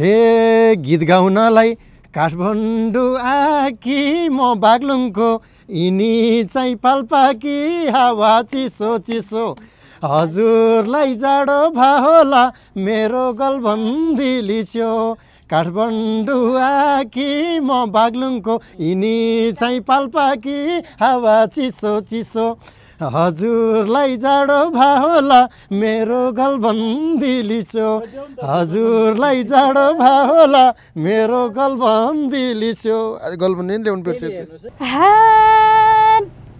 हे गीत गाउनलाई काठमाडौँ आकी म बागलुङको यिनी चाहिँ पाल्पाकी हावा चिसो चिसो। हजुरलाई जाडो भा होला मेरो गलबन्दी लिस्यो। काठमाडौँ आकी म बागलुङको यिनी चाहिँ पाल्पाकी हावा चिसो चिसो। हजुरलाई जाडो भा होला मेरो गलबन्दी लिचो। हजुरलाई जाडो भा होला मेरो गलबन्दी लिचो। गलबन्दी ल्याउनु पर्छ।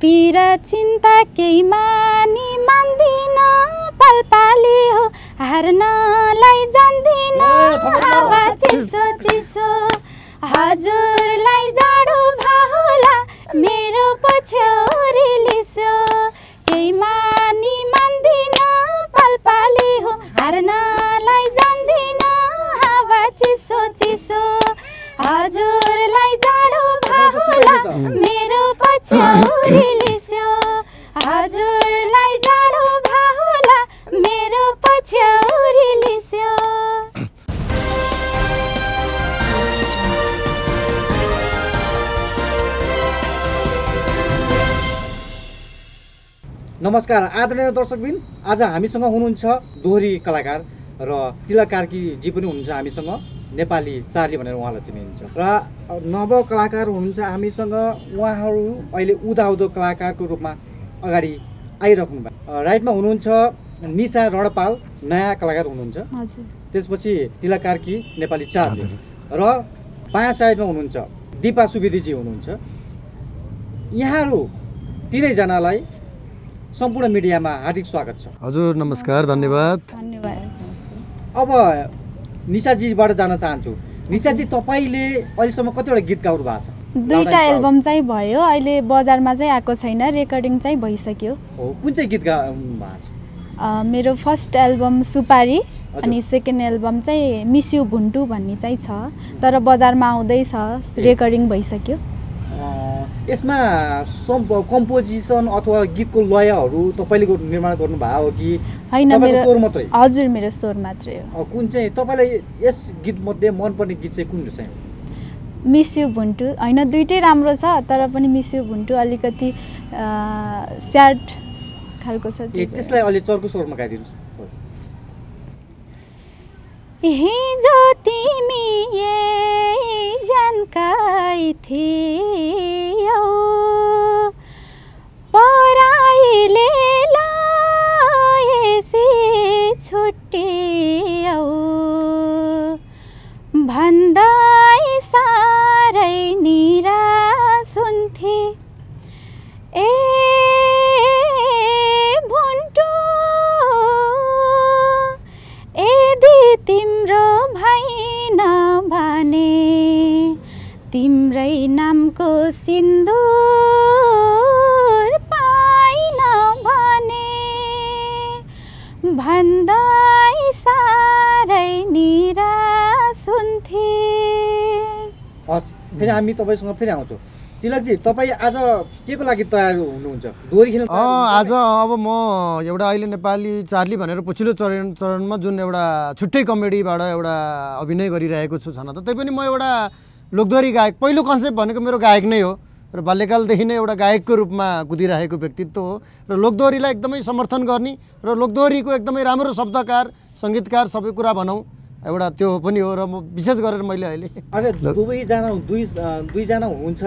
पिर चिन्ता केही मानी मान्दिन नमस्कार आदरणीय दर्शकबिन आज हामीसँग हुनुहुन्छ दोहोरी कलाकार र तिलक कार्कीजी पनि हुनुहुन्छ हामीसँग नेपाली चार्ली भनेर उहाँलाई चिनिन्छ। र नव कलाकार हुनुहुन्छ हामीसँग उहाँहरू अहिले उदाउँदो कलाकारको रूपमा अगाडि आइराख्नु भएको राइटमा हुनुहुन्छ निशा रणपाल नयाँ कलाकार हुनुहुन्छ। हजुर। त्यसपछि तिलक कार्की नेपाली चार्ली। र बायाँ साइडमा हुनुहुन्छ दिपा सुवेदीजी हुनुहुन्छ। यहाँहरू तिनैजनालाई सम्पूर्ण मिडियामा हार्दिक स्वागत छ। हजुर नमस्कार धन्यवाद। धन्यवाद। अब निशाजीबाट जान चाहन्छु। निशाजी तपाईँले अहिलेसम्म कतिवटा गीत गाउनु भएको छ? दुईवटा एल्बम चाहिँ भयो। अहिले बजारमा चाहिँ आएको छैन। रेकर्डिङ चाहिँ भइसक्यो। हो कुन चाहिँ गीत गाउनु भएको छ? अ, मेरो फर्स्ट एल्बम सुपारी अनि सेकेन्ड एल्बम चाहिँ मिस यु भुन्टु भन्ने चाहिँ छ। तर बजारमा आउँदैछ। रेकर्डिङ भइसक्यो। यसमा सम् कम्पोजिसन अथवा गीतको लयहरू तपाईँले निर्माण गर्नुभएको हो कि होइन मेरो स्वर मात्रै हजुर मेरो स्वर मात्रै हो कुन चाहिँ तपाईँलाई यस गीतमध्ये मनपर्ने गीत चाहिँ कुन चाहिँ हो? मिस यु भुन्टु होइन दुइटै राम्रो छ तर पनि मिस यु भुन्टु अलिकति स्याड खालको छ ए। त्यसलाई अलि चर्को स्वरमा गाइदिनुहोस् हिजो तिमी यही जानकाई थियौ। पराईले छुट्टियौ। भन्दै साह्रै तिम्रै नामको सिन्दुर पाइन भने भन्दै साह्रै निराश हुन्थे हस् फेरि हामी तपाईँसँग फेरि आउँछौँ। तिलकजी तपाईँ आज के को लागि तयार हुनुहुन्छ? दोहोरी खेल्न? आज अब म एउटा अहिले नेपाली चार्ली भनेर पछिल्लो चरण चरणमा जुन एउटा छुट्टै कमेडीबाट एउटा अभिनय गरिरहेको छु छन त तैपनि म एउटा लोकदोहोरी गायक पहिलो कन्सेप्ट भनेको मेरो गायक नै हो र बाल्यकालदेखि नै एउटा गायकको रूपमा कुदिरहेको व्यक्तित्व हो र लोकदोहोरीलाई एकदमै समर्थन गर्ने र लोकदोहोरीको एकदमै राम्रो शब्दकार सङ्गीतकार सबै कुरा भनौँ एउटा त्यो पनि हो र म विशेष गरेर मैले अहिले दुवैजना दुई दुईजना हुनुहुन्छ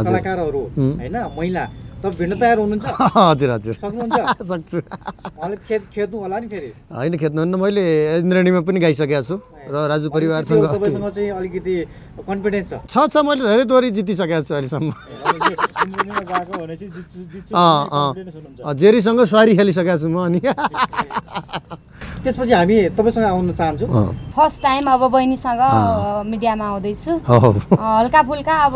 कलाकारहरू। होइन महिला तपाईँ भेट्न तयार हुनुहुन्छ? हजुर हजुर। सक्नुहुन्छ? सक्छु। उहाँले खेद खेद्नु होला नि फेरि? होइन खेद्नुहुन्न मैले इन्द्रणीमा पनि गाइसकेको छु र राजु परिवारसँग चाहिँ अलिकति कन्फिडेन्स छ? छ मैले धेरै दोहोरी जितिसकेको छु अहिलेसम्म। जेरीसँग स्वारी खेलिसकेको छु म अनि। त्यसपछि हामी तपाईँसँग आउन चाहन्छौँ। फर्स्ट टाइम अब बहिनीसँग। मिडियामा आउँदैछु। हल्का फुल्का अब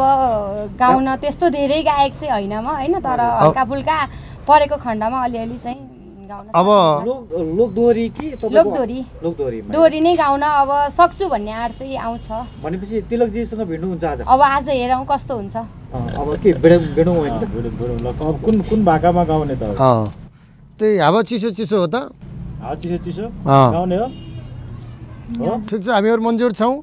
गाउन त्यस्तो धेरै गायक चाहिँ होइन म होइन? तर हल्का फुल्का परेको खण्डमा अलिअलि चाहिँ गाउन अब सकिन्छ। लोक लोक दोहोरी कि लोकदोहोरी। दोहोरी नै गाउन अब सक्छु भन्ने आँट चाहिँ आउँछ। भनेपछि तिलकजीसँग भेट्नुहुन्छ आज? अब आज हेरौँ कस्तो हुन्छ। अब के? अब कुन कुन भाकामा गाउने त त्यही हावा चिसो चिसो हो त। चिसो। गाउने हो। ठिक छ हामीहरू मन्जुर छौँ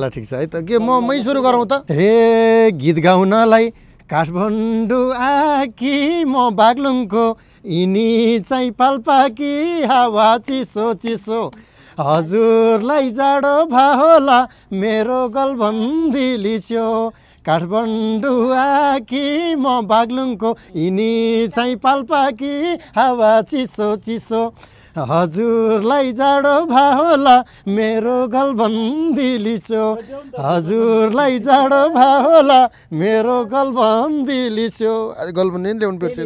ल ठिक छ है त के म मै सुरु गरौँ त? हे गीत गाउनलाई काठमाडौँ आकी म बागलुङको यिनी चाहिँ पाल्पाकी हावा चिसो चिसो। हजुरलाई जाडो भा होला मेरो गलबन्दी लिस्यो। काठमाडौँ आकी म बागलुङको यिनी चाहिँ पाल्पाकी हावा चिसो चिसो। हजुरलाई जाडो भा होला मेरो गलबन्दी लिस्यो। हजुरलाई जाडो भा होला मेरो गलबन्दी आज गलबन्दी ल्याउनु पर्छ।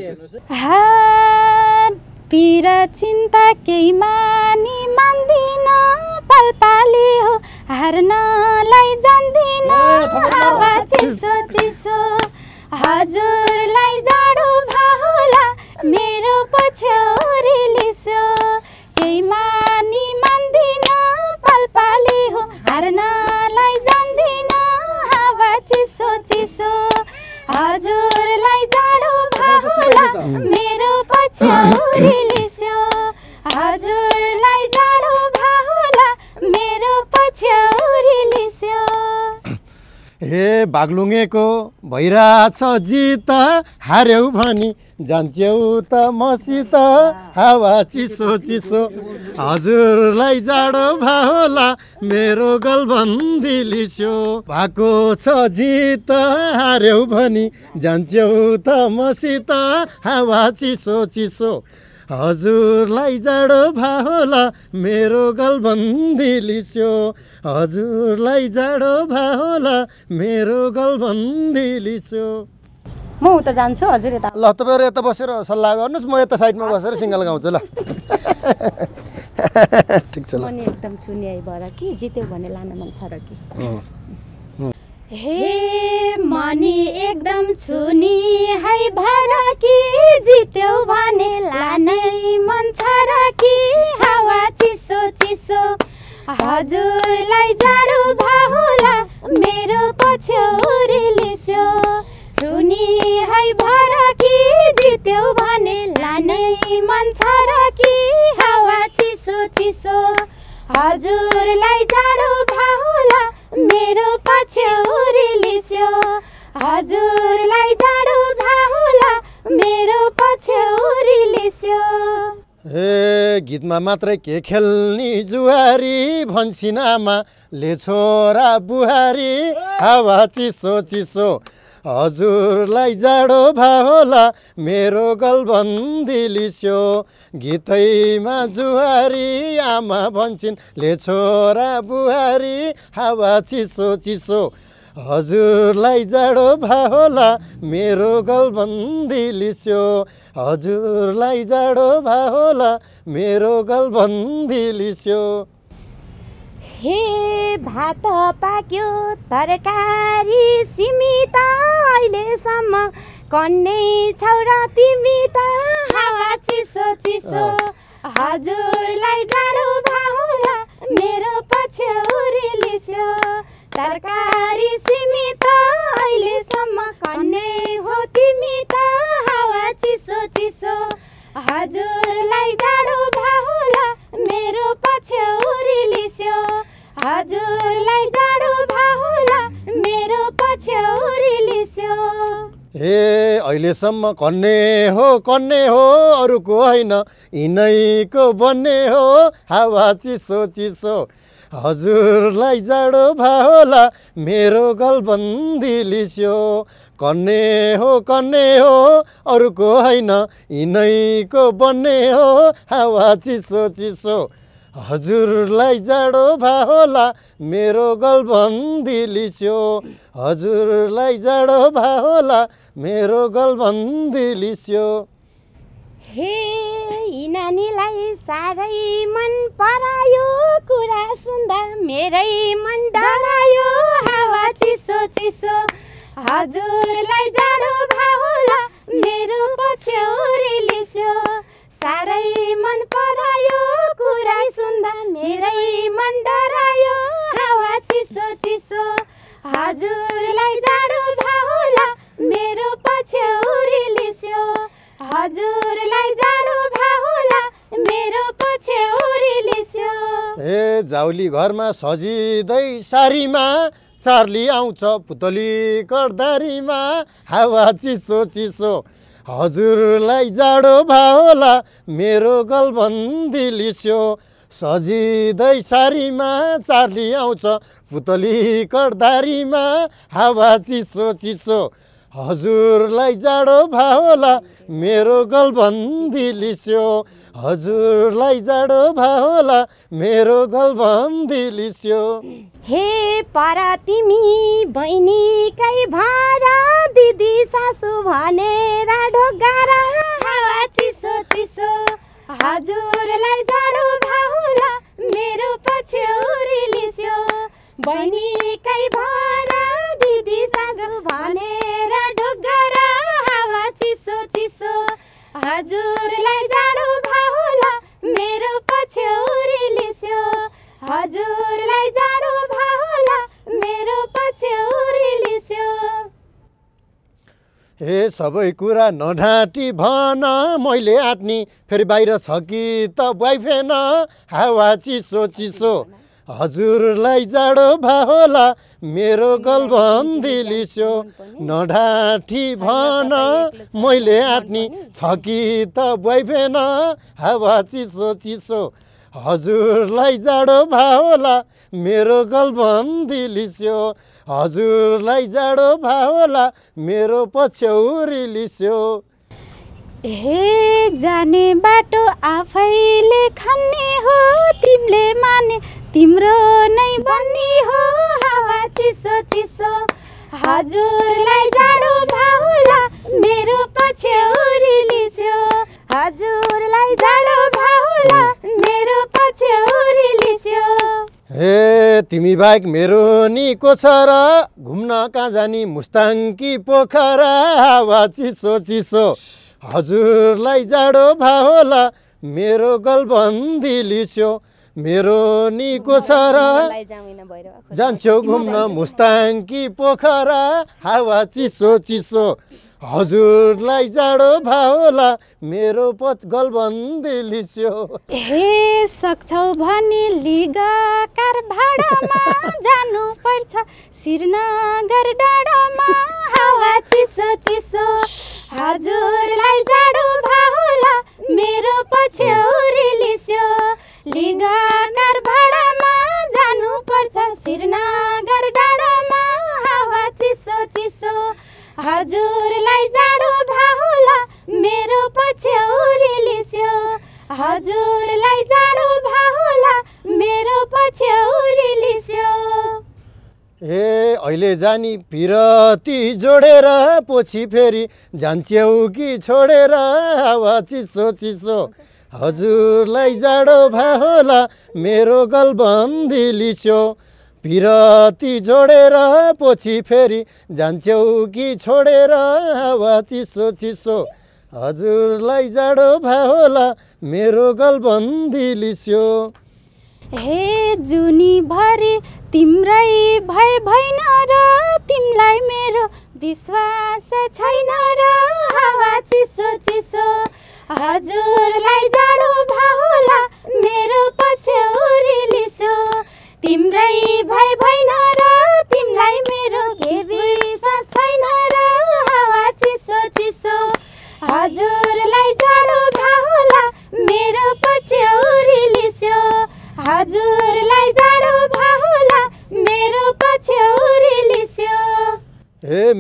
पिर चिन्ता केही मानी मान्दिन पालपाली हो हार्नलाई जान्दिन हावा चिसो चिसो हजुरलाई जाडो भा होला मेरो पछ्यौरी लिस्यो केही मानी मान्दिन पालपाली हो हार्नलाई जान्दिन हावा चिसो चिसो हजुरलाई जाडो भा होला मेरो पछ्यौरी बागलुङेको भइरहेछ जित हार्यौ भनी जान्छौ त मसित हावा चिसो चिसो। हजुरलाई जाडो भा होला मेरो गलबन्दी लिस्यो। भएको छ जित हार्यौ भनी जान्छौ त मसित हावा चिसो चिसो। हजुरलाई जाडो भा होला मेरो गलबन्दी लिस्यो। हजुरलाई जाडो भा होला मेरो गलबन्दी लिस्यो। म उता जान्छु हजुर यता। ल तपाईँहरू यता बसेर सल्लाह गर्नुहोस् म यता साइडमा बसेर सिङ्गल गाउँछु ल। ठिक छ ल। म नि एकदम छुन्याइ भएर कि जित्यो भने लान मन छ र कि। हे मनी एकदम छुनी है भर कि जित्यो भने लानै मन छ र कि हावा चिसो चिसो। हजुरलाई जाडो भा होला मेरो पछ्यौरी लिस्यो। छुनी है भर गीतमा मात्रै के खेल्ने जुहारी? भन्छन् आमा ले छोरा बुहारी। हावा चिसो चिसो। हजुरलाई जाडो भा होला मेरो गलबन्दी लिस्यो। गीतैमा जुहारी आमा भन्छन् ले छोरा बुहारी हावा चिसो चिसो। हजुरलाई जाडो भा होला मेरो गलबन्दी लिस्यो। हजुरलाई जाडो भा होला मेरो गलबन्दी लिस्यो। हे भात पाक्यो तरकारी सिमी त अहिलेसम्म। कन्नै छौ र तिमी त हावा चिसो चिसो। हजुरलाई जाडो भा होला मेरो पछ्यौरी लिस्यो। तरकारी सिमी त अहिलेसम्म कन्नै हो तिमी त हावा चिसो चिसो। हजुरलाई जाडो भा होला मेरो पछ्यौरी लिस्यो। हजुरलाई जाडो भा होला मेरो पछ्यौरी लिस्यो। ए अहिलेसम्म कन्ने हो कन्ने हो अरूको होइन यिनैको बन्ने हो हावा चिसो चिसो। हजुरलाई जाडो भा होला मेरो गलबन्दी लिस्यो। कन्ने हो कन्ने हो अरूको होइन यिनैको बन्ने हो हावा चिसो चिसो। हजुरलाई जाडो भा होला मेरो गलबन्दी लिस्यो। हजुरलाई जाडो भा होला मेरो गलबन्दी लिस्यो। हे यी नानीलाई साह्रै मन परायो कुरा सुन्दा मेरै मन डरायो। हावा चिसो चिसो हजुरलाई जाडो भा होला मेरो पछ्यौरी लिस्यो साह्रै मन परायो कुरा सुन्दा मेरै मन डरायो। हावा चिसो चिसो हजुरलाई जाडो भा होला मेरो पछ्यौरी लिस्यो हजुरलाई जाडो भा होला मेरो ए जा बेहुली घरमा सजिँदै सारीमा चार्ली आउँछ पुतली करदारीमा हावा चिसो चिसो। हजुरलाई जाडो भयो होला मेरो गलबन्दी लिस्यो। सजिँदै सारीमा चार्ली आउँछ पुतली करदारीमा हावा चिसो चिसो। हजुरलाई जाडो भयो होला मेरो गलबन्दी लिस्यो। हजुरलाई जाडो भयो होला मेरो गलबन्दी लिस्यो। हे पारा तिमी बहिनीकै भारा दिदी सासु भनेर ढोगारा हावा चिसो चिसो हजुरलाई जाडो भाउला मेरो पछ्यौरी लिस्यो। बहिनीकै भारा सबै कुरा नढाँटी भन। मैले आँट्नी फेरि बाहिर छ कि त बोइफेन हावा चिसो चिसो। हजुरलाई जाडो भयो होला मेरो गलबन्दी लिस्यो नढाँटी भन। मैले आँट्नी छ कि त बोइफेन हावा चिसो चिसो। हजुरलाई जाडो भयो होला मेरो गलबन्दी लिस्यो हजुरलाई जाडो भयो होला मेरो पछ्यौरी लिस्यो। हे जाने बाटो आफैले खन्ने हो तिमीले माने तिम्रो नै बन्ने हो हावा चिसो चिसो। हजुरलाई जाडो भाउला मेरो पछ्यौरी लिस्यो। हजुरलाई जाडो भाउला मेरो पछ्यौरी लिस्यो। हे तिमी बाहेक मेरो नि को छ र घुम्न कहाँ जाने मुस्ताङ्की पोखरा हावा चिसो चिसो। हजुरलाई जाडो भयो होला मेरो गलबन्दी लिस्यो। मेरो नि को छ र जान्छौ घुम्न मुस्ताङ्की पोखरा हावा चिसो चिसो। हजुरलाई जाडो भयो होला मेरो पच गलबन्दी लिस्यो। हे सक्छौ भने लिगाकार भाडामा जानु पर्छ श्रीनगर डाँडामा हावा चिसो चिसो हजुरलाई जानी पिरती जोडेर पछि फेरि जान्छौ कि छोडेर? हावा चिसो चिसो। हजुरलाई जाडो भयो होला मेरो गलबन्दी लिस्यो। पिरती जोडेर पछि फेरि जान्छौ कि छोडेर? हावा चिसो चिसो। हजुरलाई जाडो भयो होला मेरो गलबन्दी लिस्यो। हे जुनीभरि तिम्रै भए भएन र तिमीलाई मेरो विश्वास छैन र हावा चिसो चिसो। हजुरलाई जाडो भाउला मेरो पछ्यौरी तिम्रै भए भएन र तिमीलाई मेरो विश्वास छैन र हावा चिसो चिसो। हजुरलाई जाडो भाउला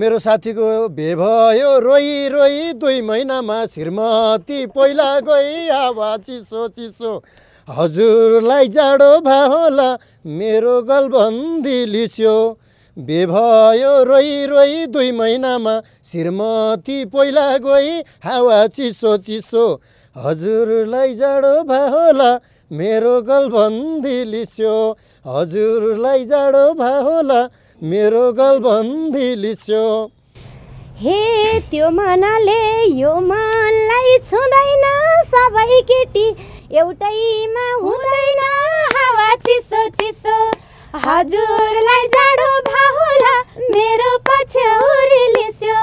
मेरो साथीको भे भयो रोइ रोइ दुई महिनामा श्रीमती पहिला गई हावा चिसो चिसो। हजुरलाई जाडो भयो होला मेरो गलबन्दी लिस्यो। बे भयो रोइ रोइ दुई महिनामा श्रीमती पहिला गई हावा चिसो चिसो। हजुरलाई जाडो भयो होला मेरो गलबन्दी लिस्यो। हजुरलाई जाडो भयो होला मेरो गलबन्दी लिस्यो। हे त्यो मनले यो मनलाई छुँदैन सबै केटी एउटैमा हुँदैन। हावा चिसो चिसो हजुरलाई जाडो भाउला मेरो पछ्यौरी लिस्यो।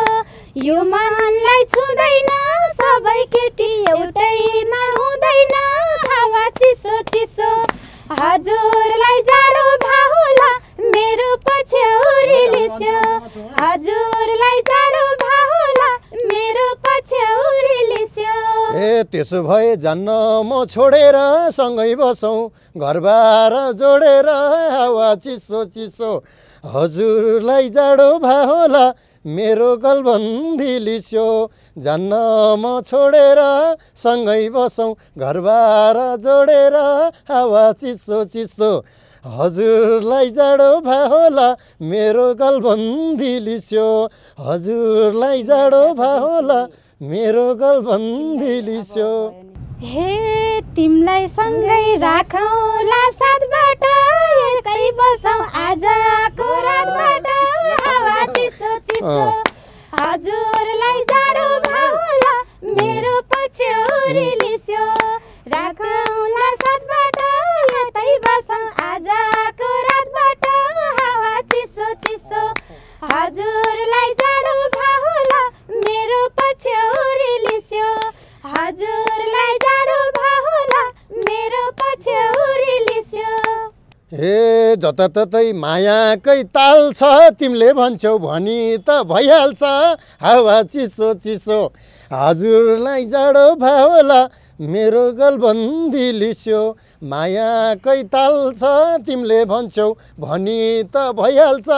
यो मनलाई छुँदैन सबै केटी एउटैमा हुँदैन। हावा चिसो चिसो हजुरलाई जाडो भाउला मेरो पछ्यौरी लिस्यो हजुरलाई जाडो भाउला मेरो पछ्यौरी लिस्यो ए त्यसो भए जान्न म छोडेर सँगै बसौँ घरबार जोडेर हावा चिसो चिसो हजुरलाई जाडो भा होला मेरो गलबन्दी लिस्यो जान्न म छोडेर सँगै बसौँ घरबार जोडेर हावा चिसो चिसो हजुरलाई जाडो भा होला मेरो गलबन्दी लिस्यो। हजुरलाई जाडो भा होला मेरो गलबन्दी लिस्यो। हे तिमीलाई सँगै राखौँला साथबाट एकै बसौँ आजको रातबाट हावा चिसो चिसो। हजुरलाई जाडो भाउला मेरो पछ्यौरी जताततै मायाकै ताल छ तिमीले भन्छौ भनी त भइहाल्छ। हावा चिसो चिसो। हजुरलाई जाडो भा होला मेरो गलबन्दी लिस्यो। मायाकै ताल छ तिमीले भन्छौ भनी त भइहाल्छ।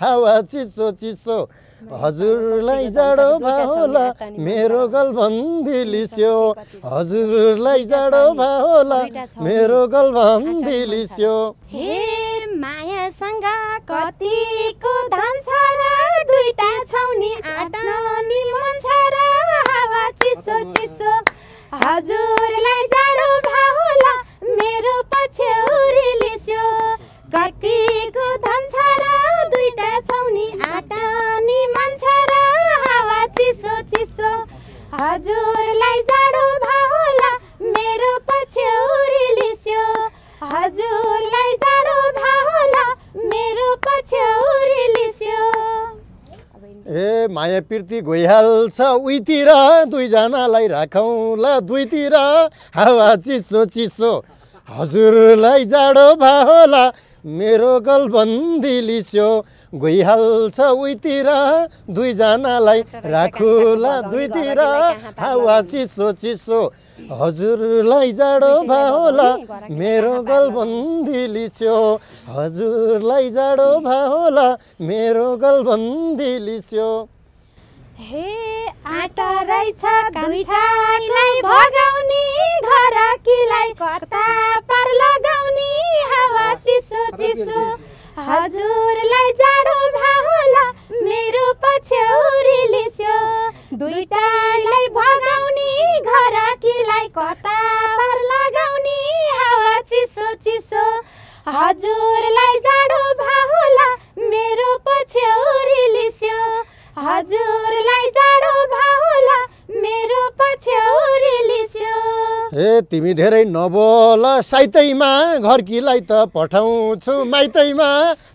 हावा चिसो चिसो। हजुरलाई जाडो भा होला मेरो गलबन्दी लिस्यो। हजुरलाई जाडो भा होला मेरो गलबन्दी लिस्यो। मायासँग कतिको धन छ र दुईटा छौनी आँट्न नि मन छ र हावा चिसो चिसो हजुरलाई जाडो भा होला मेरो पछ्यौरी लिस्यो कतिको धन छ र दुईटा छौनी आँटा नि मन छ र हावा चिसो चिसो। हजुरलाई जाडो भा होला मेरो पछ्यौरी लिस्यो हजुरलाई माया पिर्ती गइहाल्छ उहीतिर दुईजनालाई राखौँला दुईतिर। हावा चिसो चिसो हजुरलाई जाडो भा होला मेरो गलबन्दी लिस्यो। गइहाल्छ उहीतिर दुईजनालाई राखुला दुईतिर। हावा चिसो चिसो हजुरलाई जाडो भा होला मेरो गलबन्दी लिस्यो। हजुरलाई जाडो भा होला मेरो गलबन्दी लिस्यो। हे आँटा रहेछ कान्छालाई भगाउने घर किलाई कता पार लगाउने हावा चिसो चिसो। हजुरलाई जाडो भा होला मेरो पछ्यौरी लिस्यो। दुईटालाई भगाउने घर किलाई कता पार लगाउने हावा चिसो चिसो। हजुरलाई जाडो भा होला मेरो पछ्यौरी हजुरलाई जाडो भा होला मेरो पछ्यौरी लिस्यो ए तिमी धेरै नबोल साइतैमा घरकीलाई त पठाउँछु माइतैमा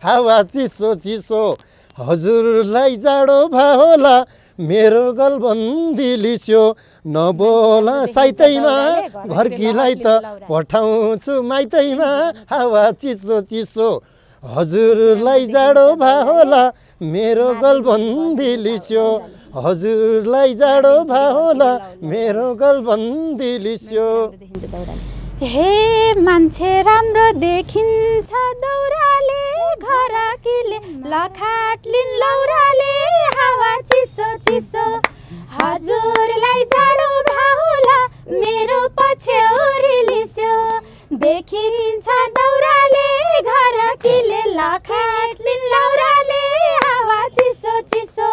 हावा चिसो चिसो। हजुरलाई जाडो भा होला मेरो गलबन्दी लिस्यो। नबोल साइतैमा घरकीलाई त पठाउँछु माइतैमा हावा चिसो चिसो। हजुरलाई जाडो भा होला मेरो गलबन्दी लिस्यो। हजुरलाई जाडो भा होला मेरो गलबन्दी लिस्यो। हे मान्छे राम्रो देखिन्छ दौराले घर किले लखाटलिन लौराले हावा चिसो चिसो। हजुरलाई जाडो भा होला मेरो पछ्यौरी लिस्यो। देखिन्छ दौराले घर किले लखाटलिन लौराले हावा चिसो चिसो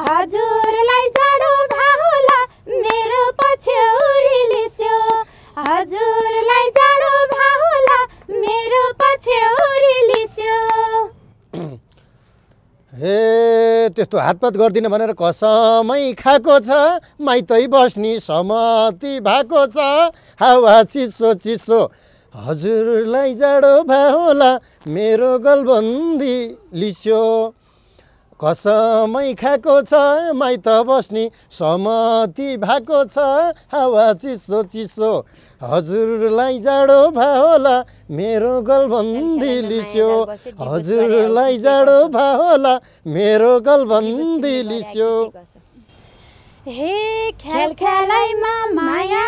हजुरलाई जाडो भा होला मेरो पछ्यौरी लिस्यो हजुरलाई जाडो भा होला मेरो पछ्यौरी लिस्यो हे त्यस्तो हातपात गर्दिनँ भनेर कसमै खाएको छ? माइतै बस्ने सहमति भएको छ। हावा चिसो चिसो हजुरलाई जाडो भा होला मेरो गलबन्दी लिस्यो। कसमै खाएको छ माइत बस्ने सहमति भएको छ हावा चिसो चिसो। हजुरलाई जाडो भयो होला मेरो गलबन्दी लिस्यो। हजुरलाई जाडो भयो होला मेरो गलबन्दी लिस्यो। हे खेल खेलाइमा माया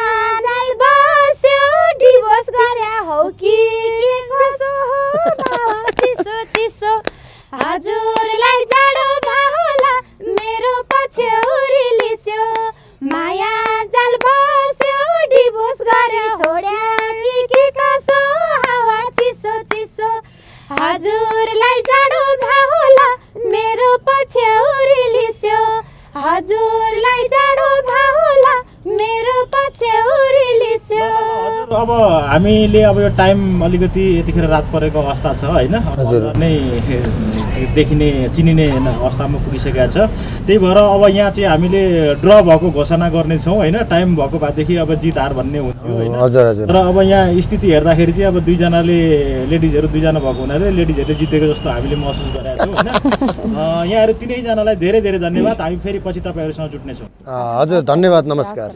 जाल बस्यो। डिभोर्स गरे हौ कि? के कसो हो बाबा? चिसो चिसो। हजुरलाई जाडो भयो होला मेरो पछ्यौरी लिस्यो माया जाल बस्यो डिभोर्स गरे छोड्या कि? के कसो? हावा चिसो चिसो। हजुरलाई जाडो भयो होला मेरो पछ्यौरी लिस्यो हजुरलाई अब हामीले अब यो टाइम अलिकति यतिखेर रात परेको अवस्था छ होइन? नै देखिने चिनिने अवस्थामा पुगिसकेका छ। त्यही भएर अब यहाँ चाहिँ हामीले ड्र भएको घोषणा गर्नेछौँ होइन? टाइम भएको भएदेखि अब जित हार भन्ने हुन्थ्यो होइन? हजुर हजुर। र अब यहाँ स्थिति हेर्दाखेरि चाहिँ अब दुईजनाले लेडिजहरू दुईजना भएको हुनाले लेडिजहरूले जितेको जस्तो हामीले महसुस गरेका छौँ होइन? अँ, यहाँहरू तिनैजनालाई धेरै धेरै धन्यवाद। हामी फेरि पछि तपाईँहरूसँग जुट्नेछौँ। अँ, हजुर धन्यवाद नमस्कार।